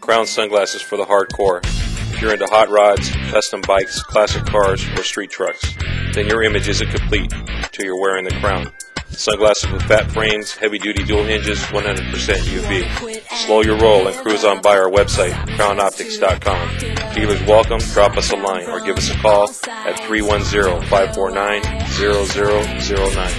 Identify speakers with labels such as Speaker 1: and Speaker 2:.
Speaker 1: Crown sunglasses for the hardcore. If you're into hot rods, custom bikes, classic cars, or street trucks, then your image isn't complete until you're wearing the crown. Sunglasses with fat frames, heavy duty dual hinges, 100% UV. Slow your roll and cruise on by our website, crownoptics.com. Dealers welcome, drop us a line or give us a call at 310 549 0009.